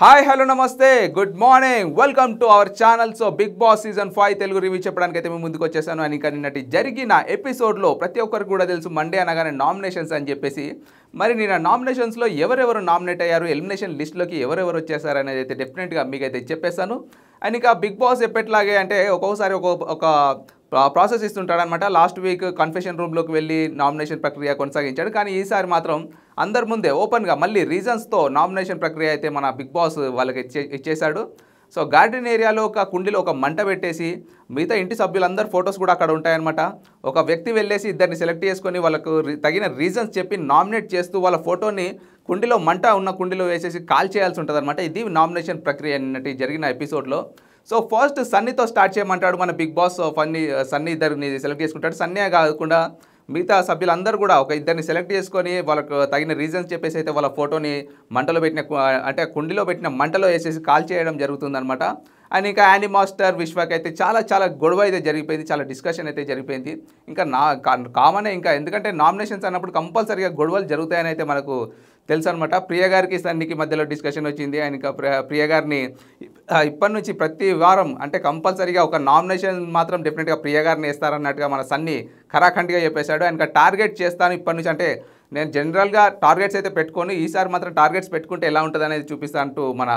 Hi hello నమస్తే. Good morning. Welcome to our channel. So Bigg Boss season five Telugu review చెప్పడానికి అయితే మేము ముందుకు వచ్చేసాను. అని ఇంకా నిన్నటి జరిగిన ఎపిసోడ్లో ప్రతి ఒక్కరికి కూడా తెలుసు మండే అనగానే నామినేషన్స్ అని చెప్పేసి. మరి నిన్న నామినేషన్స్లో ఎవరెవరు నామినేట్ అయ్యారు ఎలిమినేషన్ లిస్ట్లోకి ఎవరెవరు వచ్చేసారు అనేది అయితే డెఫినెట్గా మీకైతే చెప్పేశాను. అండ్ ఇంకా బిగ్ బాస్ ఎప్పట్లాగే అంటే ఒక్కొక్కసారి ఒక ఒక ప్రాసెస్ ఇస్తుంటాడనమాట. లాస్ట్ వీక్ కన్ఫెషన్ రూమ్లోకి వెళ్ళి నామినేషన్ ప్రక్రియ కొనసాగించాడు. కానీ ఈసారి మాత్రం అందరి ముందే ఓపెన్గా మళ్ళీ రీజన్స్తో నామినేషన్ ప్రక్రియ అయితే మన బిగ్ బాస్ వాళ్ళకి ఇచ్చే ఇచ్చేశాడు. సో గార్డెన్ ఏరియాలో ఒక కుండీలో ఒక మంట పెట్టేసి మిగతా ఇంటి సభ్యులందరూ ఫొటోస్ కూడా అక్కడ ఉంటాయన్నమాట. ఒక వ్యక్తి వెళ్ళేసి ఇద్దరిని సెలెక్ట్ చేసుకొని వాళ్ళకు తగిన రీజన్స్ చెప్పి నామినేట్ చేస్తూ వాళ్ళ ఫోటోని కుండీలో మంట ఉన్న కుండీలో వేసేసి కాల్ చేయాల్సి ఉంటుంది అనమాట ఇది నామినేషన్ ప్రక్రియ నిన్నటి జరిగిన ఎపిసోడ్లో. సో ఫస్ట్ సన్నీతో స్టార్ట్ చేయమంటాడు మన బిగ్ బాస్ ఫన్నీ సన్నీ ఇద్దరిని సెలెక్ట్ చేసుకుంటాడు. సన్నీ కాకుండా మిగతా సభ్యులందరూ కూడా ఒక ఇద్దరిని సెలెక్ట్ చేసుకొని వాళ్ళకు తగిన రీజన్స్ చెప్పేసి అయితే వాళ్ళ ఫోటోని మంటలో పెట్టిన అంటే కుండీలో పెట్టిన మంటలో వేసేసి కాల్ చేయడం జరుగుతుందనమాట అండ్ ఇంకా యాండీ మాస్టర్ విశ్వకి అయితే చాలా చాలా గొడవ అయితే జరిగిపోయింది చాలా డిస్కషన్ అయితే జరిగిపోయింది. ఇంకా నా కామనే ఇంకా ఎందుకంటే నామినేషన్స్ అన్నప్పుడు కంపల్సరీగా గొడవలు జరుగుతాయని అయితే మనకు తెలుసు అనమాట ప్రియ గారికి సన్నికి మధ్యలో డిస్కషన్ వచ్చింది. ఆయన ఇంకా ప్రియ గారిని ఇప్పటి నుంచి ప్రతి వారం అంటే కంపల్సరీగా ఒక నామినేషన్ మాత్రం డెఫినెట్గా ప్రియ గారిని వేస్తారన్నట్టుగా మన సన్ని ఖరాఖండిగా చెప్పేశాడు. ఆయన టార్గెట్ చేస్తాను ఇప్పటి నుంచి అంటే నేను జనరల్గా టార్గెట్స్ అయితే పెట్టుకొని ఈసారి మాత్రం టార్గెట్స్ పెట్టుకుంటే ఎలా ఉంటుంది అనేది చూపిస్తా అంటూ మన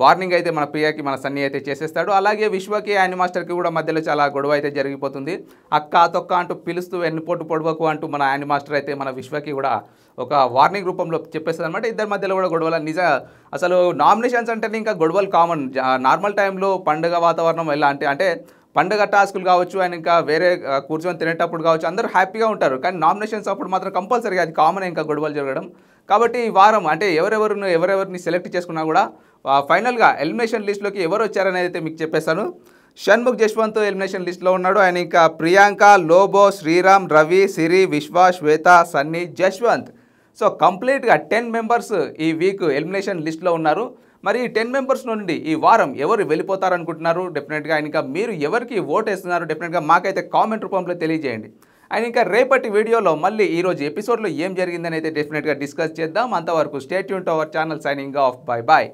వార్నింగ్ అయితే మన ప్రియకి మన సన్నీ అయితే చేసేస్తాడు. అలాగే విశ్వకి యాని మాస్టర్కి కూడా మధ్యలో చాలా గొడవ అయితే జరిగిపోతుంది. అక్క తొక్క అంటూ పిలుస్తూ వెన్నుపోటు పొడవకు అంటూ మన యాని మాస్టర్ అయితే మన విశ్వకి కూడా ఒక వార్నింగ్ రూపంలో చెప్పేస్తుంది అనమాట ఇద్దరి మధ్యలో కూడా గొడవలు. నిజ అసలు నామినేషన్స్ అంటేనే ఇంకా గొడవలు కామన్. నార్మల్ టైంలో పండుగ వాతావరణం ఎలా అంటే అంటే పండుగ టాస్కులు కావచ్చు అండ్ ఇంకా వేరే కూర్చొని తినేటప్పుడు కావచ్చు అందరూ హ్యాపీగా ఉంటారు. కానీ నామినేషన్స్ అప్పుడు మాత్రం కంపల్సరీగా అది కామన్ ఇంకా గొడవలు జరగడం. కాబట్టి ఈ వారం అంటే ఎవరెవరిని ఎవరెవరిని సెలెక్ట్ చేసుకున్నా కూడా ఫైనల్గా ఎలిమినేషన్ లిస్ట్లోకి ఎవరు వచ్చారనేది అయితే మీకు చెప్పేశాను షణ్ముఖ్ జశ్వంత్ ఎలిమినేషన్ లిస్ట్లో ఉన్నాడు. ఆయన ఇంకా ప్రియాంక లోబో శ్రీరామ్ రవి సిరి విశ్వ శ్వేత సన్నీ జశ్వంత్. సో కంప్లీట్గా టెన్ మెంబర్స్ ఈ వీక్ ఎలిమినేషన్ లిస్ట్లో ఉన్నారు. మరి ఈ టెన్ మెంబర్స్ నుండి ఈ వారం ఎవరు వెళ్ళిపోతారనుకుంటున్నారు? డెఫినెట్గా ఆయన ఇంకా మీరు ఎవరికి ఓట్ వేస్తున్నారు? డెఫినెట్గా మాకైతే కామెంట్ రూపంలో తెలియజేయండి. అండ్ ఇంకా రేపటి వీడియోలో మళ్ళీ ఈరోజు ఎపిసోడ్లో ఏం జరిగిందని అయితే డెఫినెట్గా డిస్కస్ చేద్దాం. అంతవరకు stay Yoon to our channel signing off bye bye